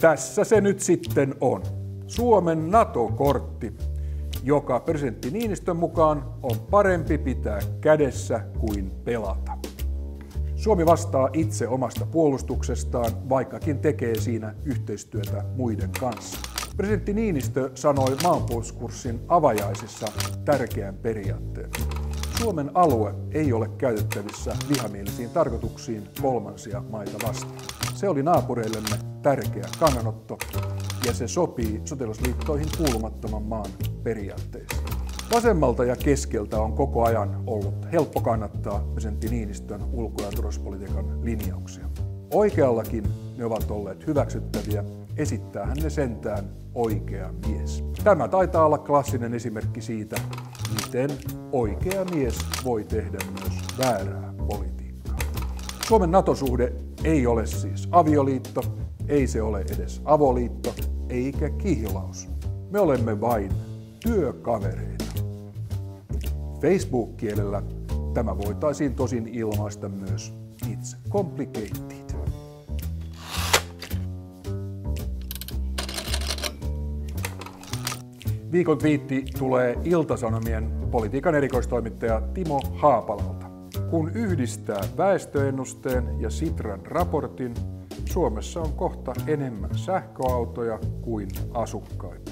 Tässä se nyt sitten on. Suomen NATO-kortti, joka presidentti Niinistön mukaan on parempi pitää kädessä kuin pelata. Suomi vastaa itse omasta puolustuksestaan, vaikkakin tekee siinä yhteistyötä muiden kanssa. Presidentti Niinistö sanoi maanpuolustuskurssin avajaisissa tärkeän periaatteen. Suomen alue ei ole käytettävissä vihamielisiin tarkoituksiin kolmansia maita vastaan. Se oli naapureillemme tärkeä kannanotto ja se sopii sotilasliittoihin kuulumattoman maan periaatteisiin. Vasemmalta ja keskeltä on koko ajan ollut helppo kannattaa presidentti Niinistön ulko- ja turvallisuuspolitiikan linjauksia. Oikeallakin ne ovat olleet hyväksyttäviä, esittäähän ne sentään oikea mies. Tämä taitaa olla klassinen esimerkki siitä, miten oikea mies voi tehdä myös väärää politiikkaa. Suomen NATO-suhde ei ole siis avioliitto, ei se ole edes avoliitto, eikä kihlaus. Me olemme vain työkavereita. Facebook-kielellä tämä voitaisiin tosin ilmaista myös It's complicated. Viikon twiitti tulee Iltasanomien politiikan erikoistoimittaja Timo Haapalalta. Kun yhdistää väestöennusteen ja Sitran raportin, Suomessa on kohta enemmän sähköautoja kuin asukkaita.